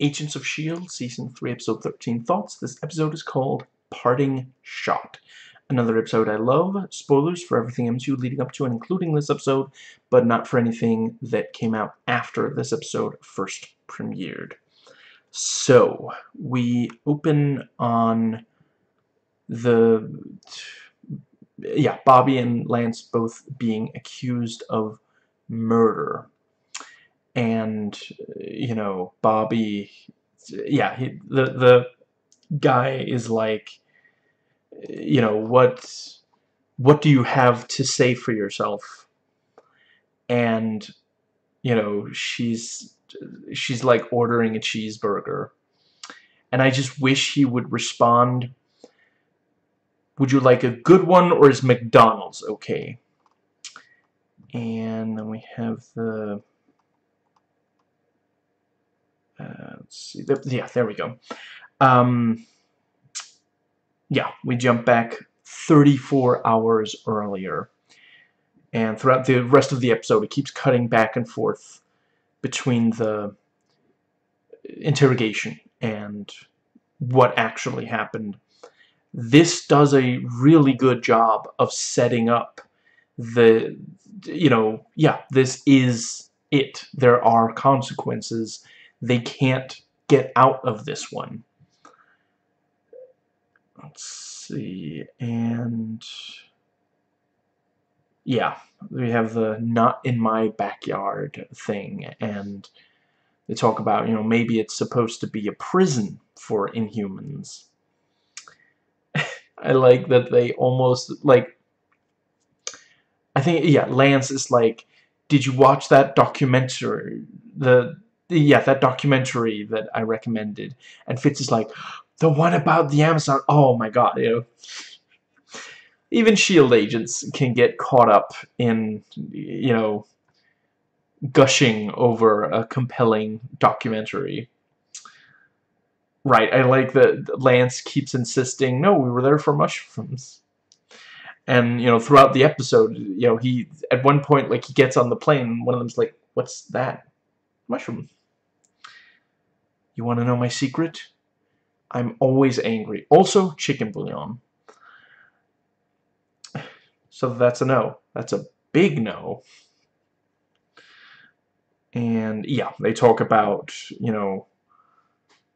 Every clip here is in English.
Agents of S.H.I.E.L.D., Season 3, Episode 13 Thoughts. This episode is called Parting Shot. Another episode I love. Spoilers for everything MCU leading up to and including this episode, but not for anything that came out after this episode first premiered. So, we open on the... Yeah, Bobby and Lance both being accused of murder and you know Bobby yeah he, the the guy is like you know what what do you have to say for yourself? And you know she's she's like ordering a cheeseburger. And I just wish he would respond would you like a good one or is McDonald's okay? And then we have the let's see. Yeah, there we go. Um, yeah, we jump back 34 hours earlier. And throughout the rest of the episode, it keeps cutting back and forth between the interrogation and what actually happened. This does a really good job of setting up the, you know, yeah, this is it. There are consequences they can't get out of this one. Let's see, and yeah, we have the not in my backyard thing, and they talk about, you know, maybe it's supposed to be a prison for Inhumans. I like that they almost, like, I think, yeah, Lance is like, did you watch that documentary, the yeah, that documentary that I recommended. And Fitz is like, the one about the Amazon. Oh my god, you know. Even S.H.I.E.L.D. agents can get caught up in, you know, gushing over a compelling documentary. Right, I like that Lance keeps insisting, no, we were there for mushrooms. And, you know, throughout the episode, you know, he, at one point, like, he gets on the plane, one of them's like, what's that? Mushroom. You want to know my secret? I'm always angry. Also, chicken bouillon. So that's a no. That's a big no. And yeah, they talk about, you know,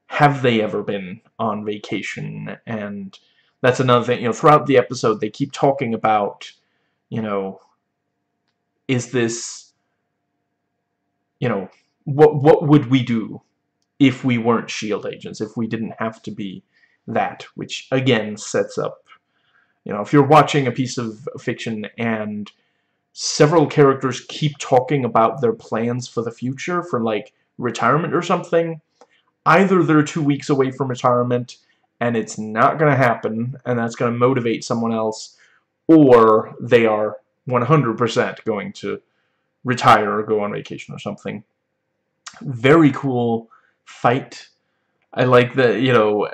have they ever been on vacation? And that's another thing, you know, throughout the episode, they keep talking about, you know, is this, you know, what what would we do if we weren't S.H.I.E.L.D. agents, if we didn't have to be that, which again sets up, you know, if you're watching a piece of fiction and several characters keep talking about their plans for the future, for like retirement or something, either they're two weeks away from retirement and it's not going to happen and that's going to motivate someone else, or they are 100% going to retire or go on vacation or something. Very cool fight. I like the you know,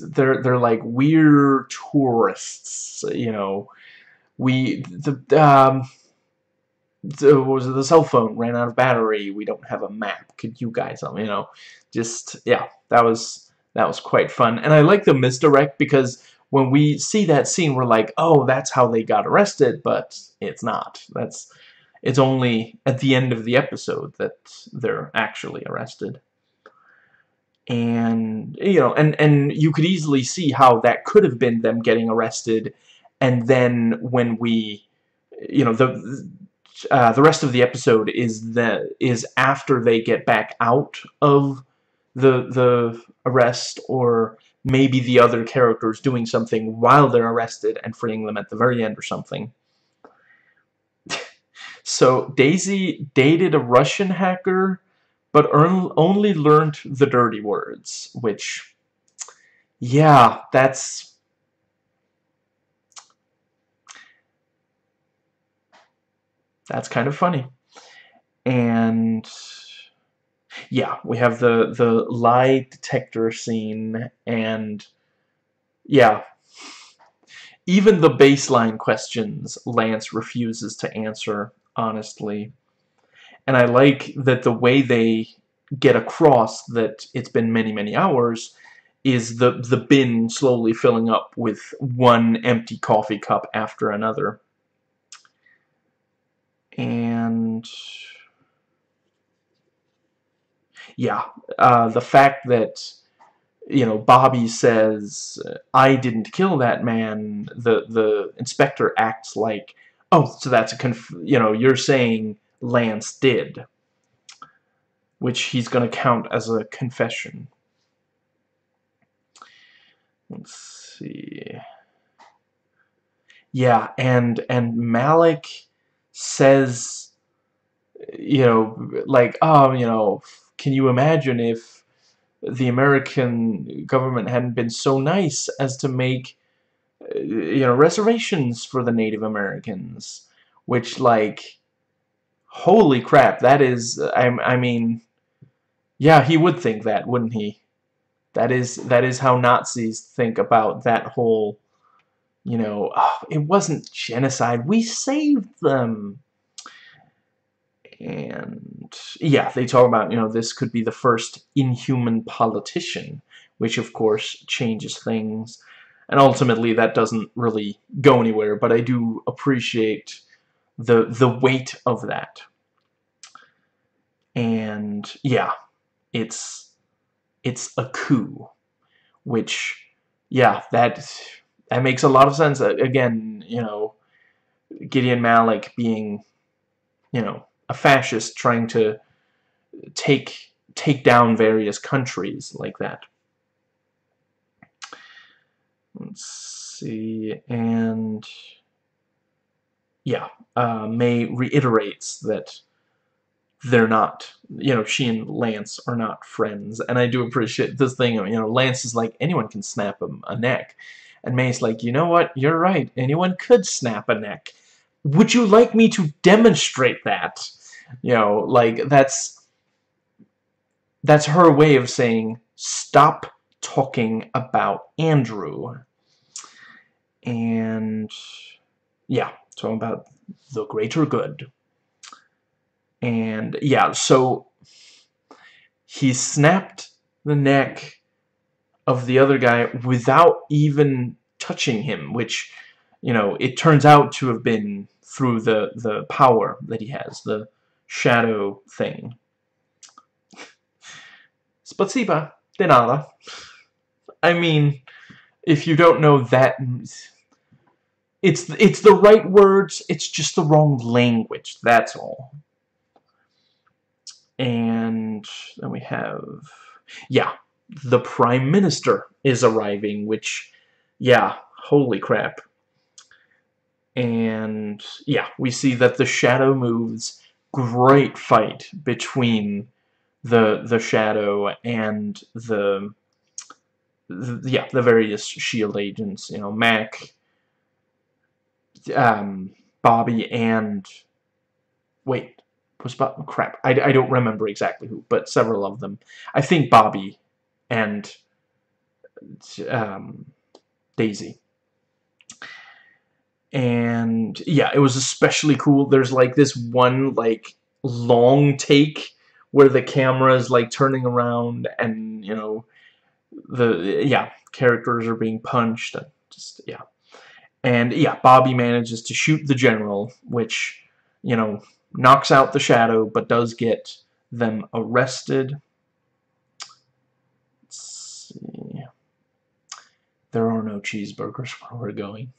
they're they're like we're tourists, you know. We the um the, was it, the cell phone ran out of battery. We don't have a map. Could you guys, you know, just yeah, that was that was quite fun. And I like the misdirect because when we see that scene, we're like, oh, that's how they got arrested, but it's not. That's it's only at the end of the episode that they're actually arrested and you know and and you could easily see how that could have been them getting arrested. And then when we you know the uh, the rest of the episode is the is after they get back out of the the arrest or maybe the other characters doing something while they're arrested and freeing them at the very end or something. So Daisy dated a Russian hacker but only learned the dirty words, which, yeah, that's... That's kind of funny. And yeah, we have the the lie detector scene and yeah, even the baseline questions Lance refuses to answer honestly and I like that the way they get across that it's been many, many hours is the, the bin slowly filling up with one empty coffee cup after another. And yeah, uh, the fact that you know Bobby says I didn't kill that man, the the inspector acts like oh, so that's a conf you know you're saying Lance did, which he's going to count as a confession. Let's see. Yeah, and and Malick says, you know, like, oh, you know, can you imagine if the American government hadn't been so nice as to make, uh, you know, reservations for the Native Americans, which, like, holy crap, that is, I, I mean, yeah, he would think that, wouldn't he? That is, that is how Nazis think about that whole, you know, oh, it wasn't genocide, we saved them and yeah, they talk about, you know, this could be the first inhuman politician, which of course changes things. And ultimately that doesn't really go anywhere, but I do appreciate the the weight of that. And yeah, it's it's a coup, which yeah, that that makes a lot of sense. Again, you know, Gideon Malick being, you know, a fascist trying to take take down various countries like that. Let's see, and yeah, uh, May reiterates that they're not, you know, she and Lance are not friends, and I do appreciate this thing, you know, Lance is like, anyone can snap a, a neck, and May's like, you know what, you're right, anyone could snap a neck. Would you like me to demonstrate that? You know, like that's that's her way of saying stop talking about Andrew. And yeah, talking about the greater good. And yeah, so he snapped the neck of the other guy without even touching him, which, you know, it turns out to have been through the, the power that he has, the shadow thing. Spasiba de nada. I mean, if you don't know that, it's it's the right words, it's just the wrong language, that's all. And then we have, yeah, the Prime Minister is arriving, which, yeah, holy crap. And, yeah, we see that the shadow moves great fight between the the shadow and the, the yeah the various shield agents you know mac um bobby and wait was Bob, crap I, I don't remember exactly who but several of them. I think bobby and um daisy. And yeah it was especially cool. There's like this one like long take where the camera is like turning around and you know the yeah characters are being punched just yeah and yeah Bobby manages to shoot the general which you know knocks out the shadow but does get them arrested Let's see there are no cheeseburgers where we're going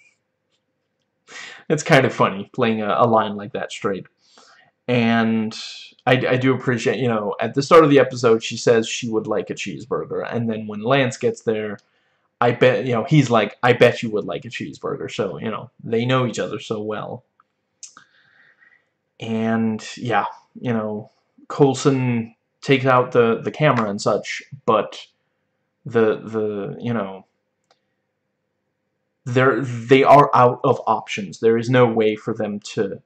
it's kind of funny playing a, a line like that straight. And I, I, do appreciate, you know, at the start of the episode, she says she would like a cheeseburger. And then when Lance gets there, I bet, you know, he's like, I bet you would like a cheeseburger. So, you know, they know each other so well. And, yeah, you know, Coulson takes out the, the camera and such, but the, the, you know, they're they are out of options. There is no way for them to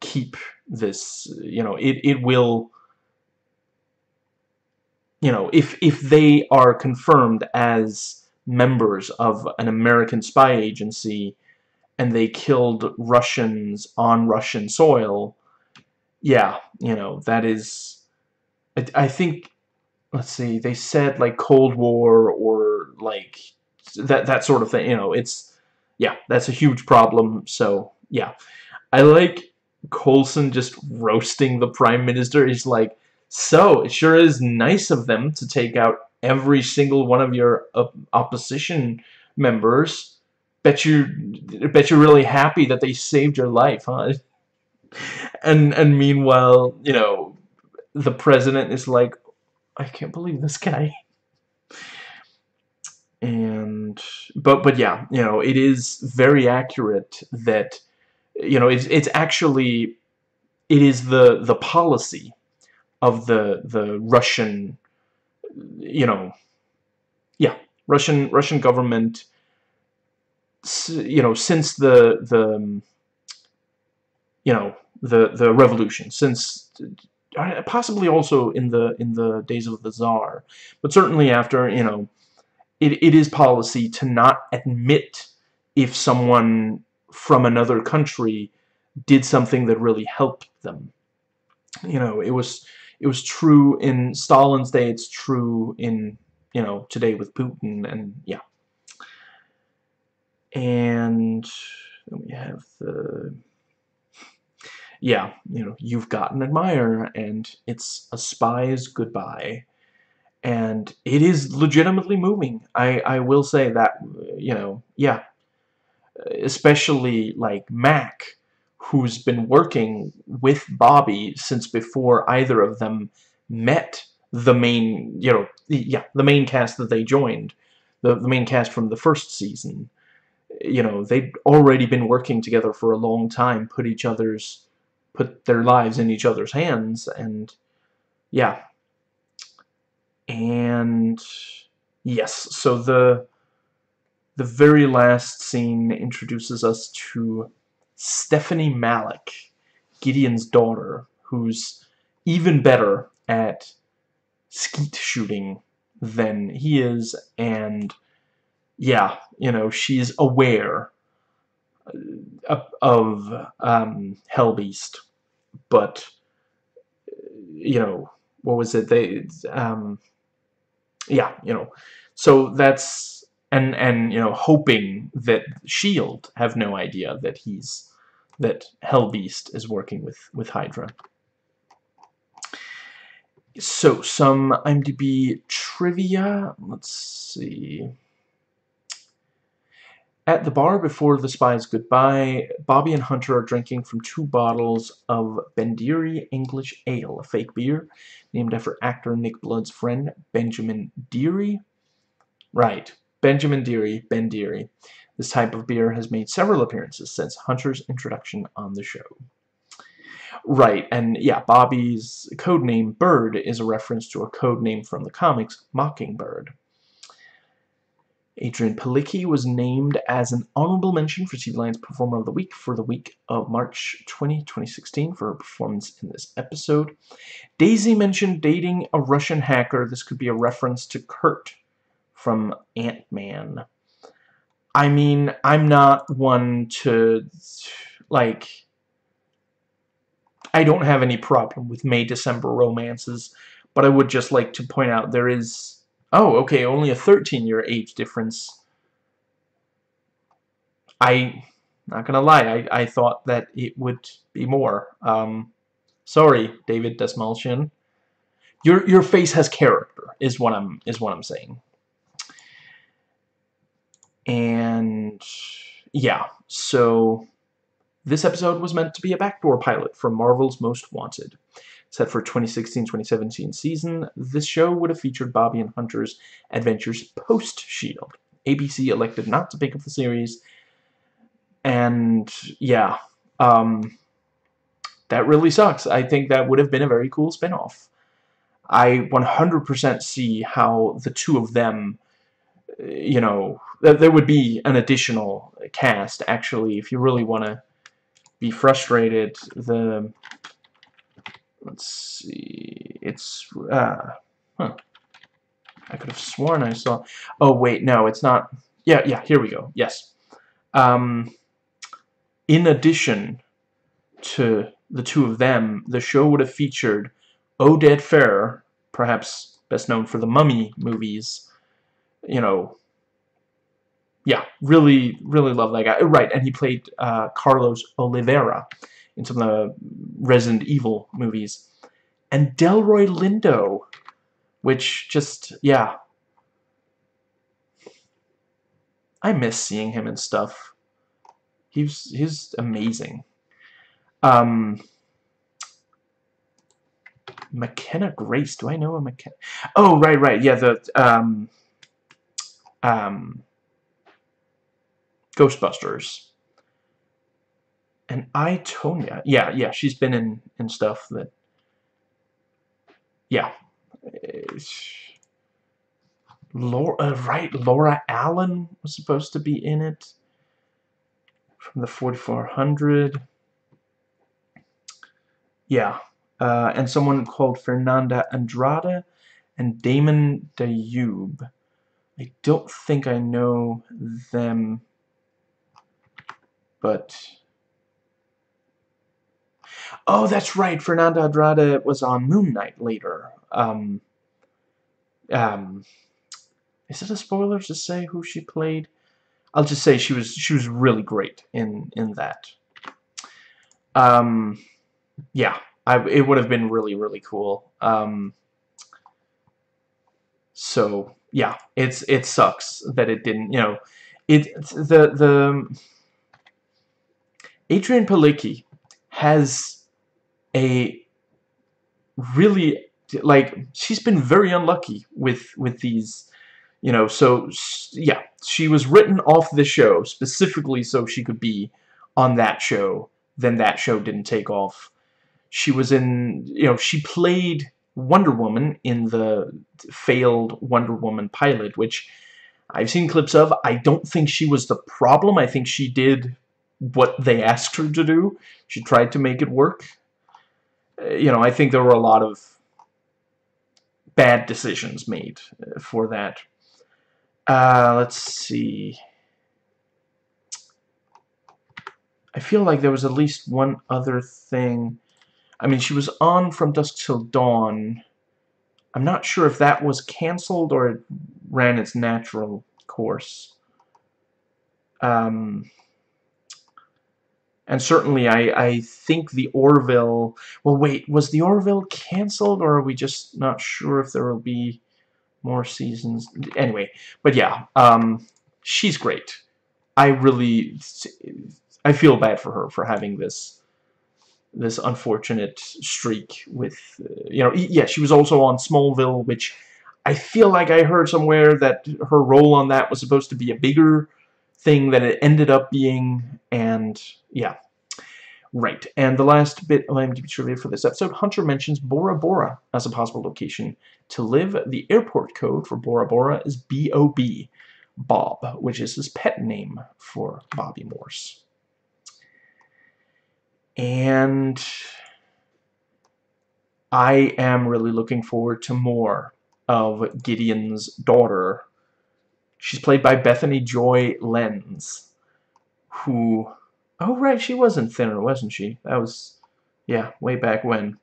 keep this. You know, it it will. You know, if if they are confirmed as members of an American spy agency and they killed Russians on Russian soil, yeah, you know, that is, I, I think let's see, they said like Cold War or like that that sort of thing. You know, it's yeah, that's a huge problem. So yeah, I like Coulson just roasting the prime minister. He's like, so it sure is nice of them to take out every single one of your opposition members. Bet you, bet you're really happy that they saved your life, huh? And and meanwhile, you know, the president is like, I can't believe this guy. And but but yeah, you know, it is very accurate that you know it's it's actually it is the the policy of the the Russian you know yeah Russian Russian government you know since the the you know the the revolution since uh, possibly also in the in the days of the czar but certainly after you know it, it is policy to not admit if someone from another country did something that really helped them. You know it was it was true in Stalin's day it's true in you know today with Putin and yeah and we have the yeah, you know, you've got an admirer, and it's a spy's goodbye. And it is legitimately moving. I, I will say that, you know, yeah. Especially, like, Mac, who's been working with Bobby since before either of them met the main, you know, yeah, the main cast that they joined. The, the main cast from the first season. You know, they'd already been working together for a long time, put each other's put their lives in each other's hands and yeah and yes so the the very last scene introduces us to Stephanie Malick Gideon's daughter who's even better at skeet shooting than he is. And yeah you know she's aware of um, Hellbeast, but you know what was it? They um, yeah, you know, so that's and and you know hoping that Shield have no idea that he's that Hellbeast is working with with Hydra. So some IMDb trivia. Let's see. At the bar before the spies goodbye, Bobby and Hunter are drinking from two bottles of Benderry English Ale, a fake beer named after actor Nick Blood's friend Benjamin Deary. Right, Benjamin Deary, Ben Deary. This type of beer has made several appearances since Hunter's introduction on the show. Right, and yeah, Bobby's code name Bird is a reference to a code name from the comics, Mockingbird. Adrianne Palicki was named as an honorable mention for TV Line's Performer of the Week for the week of March 20, 2016 for her performance in this episode. Daisy mentioned dating a Russian hacker. This could be a reference to Kurt from Ant-Man. I mean, I'm not one to, like, I don't have any problem with May-December romances, but I would just like to point out there is Oh, okay, only a 13-year age difference. I, not gonna lie, I, I thought that it would be more. Um, sorry, David Dastmalchian. Your your face has character, is what I'm is what I'm saying. And yeah, so this episode was meant to be a backdoor pilot for Marvel's Most Wanted. Set for 2016-2017 season, this show would have featured Bobby and Hunter's adventures post-SHIELD. ABC elected not to pick up the series, and yeah, um, that really sucks. I think that would have been a very cool spinoff. I 100% see how the two of them, you know, there would be an additional cast, actually, if you really want to be frustrated. The let's see, it's, uh, huh. I could have sworn I saw, oh wait, no, it's not, yeah, yeah, here we go, yes. Um, in addition to the two of them, the show would have featured Oded Fehr, perhaps best known for the Mummy movies. You know, yeah, really, really love that guy. Right, and he played uh, Carlos Oliveira in some of the Resident Evil movies. And Delroy Lindo, which just, yeah. I miss seeing him and stuff. He's, he's amazing. Um, McKenna Grace. Do I know a McKenna? Oh, right, right. Yeah, the um, um, Ghostbusters. And I, Tonya. Yeah, yeah, she's been in, in stuff that... Yeah. Laura, uh, right, Laura Allen was supposed to be in it. From the 4400. Yeah. Uh, and someone called Fernanda Andrade and Damon Dayoub. I don't think I know them but oh that's right Fernanda Andrade was on Moon Knight later. Um, um, is it a spoiler to say who she played? I'll just say she was she was really great in in that. Um, yeah I, it would have been really really cool. Um, so yeah it's it sucks that it didn't you know it the the Adrianne Palicki has a really like she's been very unlucky with with these you know so yeah she was written off the show specifically so she could be on that show then that show didn't take off. She was in you know she played Wonder Woman in the failed Wonder Woman pilot which I've seen clips of I don't think she was the problem I think she did what they asked her to do. She tried to make it work. Uh, you know, I think there were a lot of bad decisions made uh, for that. Uh, let's see. I feel like there was at least one other thing. I mean, she was on From Dusk Till Dawn. I'm not sure if that was canceled or it ran its natural course. Um, and certainly, I, I think the Orville... Well, wait, was the Orville canceled, or are we just not sure if there will be more seasons? Anyway, but yeah, um, she's great. I really... I feel bad for her for having this this unfortunate streak with, uh, you know, yeah, she was also on Smallville, which I feel like I heard somewhere that her role on that was supposed to be a bigger thing than it ended up being, and yeah. Right, and the last bit of IMDb trivia for this episode, Hunter mentions Bora Bora as a possible location to live. The airport code for Bora Bora is B-O-B, Bob, which is his pet name for Bobby Morse. And I am really looking forward to more of Gideon's daughter. She's played by Bethany Joy Lenz, who Oh, right, she was in Thinner, wasn't she? That was, yeah, way back when.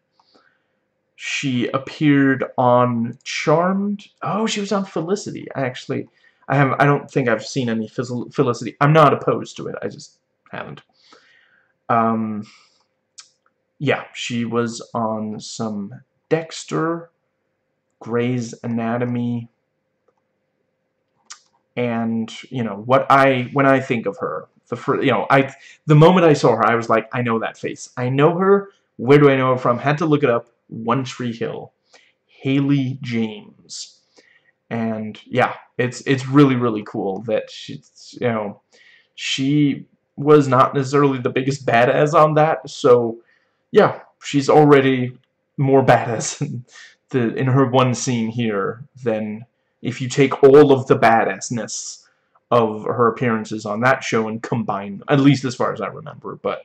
She appeared on Charmed. Oh, she was on Felicity. I actually, I have, I don't think I've seen any Felicity. I'm not opposed to it. I just haven't. Um, yeah, she was on some Dexter, Grey's Anatomy, and you know what I when I think of her, the first, you know, I the moment I saw her, I was like, I know that face. I know her. Where do I know her from? Had to look it up. One Tree Hill, Haley James, and yeah, it's it's really really cool that she's you know she was not necessarily the biggest badass on that. So yeah, she's already more badass in, the, in her one scene here than if you take all of the badassness of her appearances on that show and combine, at least as far as I remember. But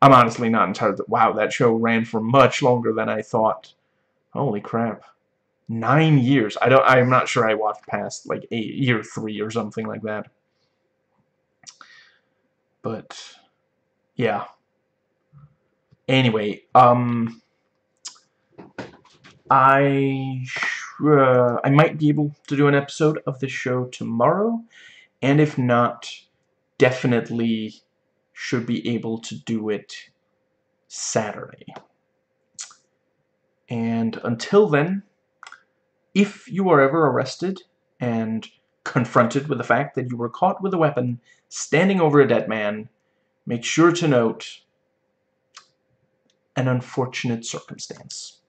I'm honestly not entirely... Wow, that show ran for much longer than I thought. Holy crap. Nine years. I don't, I'm not sure I watched past, like, eight, year three or something like that. But, yeah. Anyway, um... I uh, I might be able to do an episode of the show tomorrow, and if not, definitely should be able to do it Saturday. And until then, if you are ever arrested and confronted with the fact that you were caught with a weapon standing over a dead man, make sure to note an unfortunate circumstance.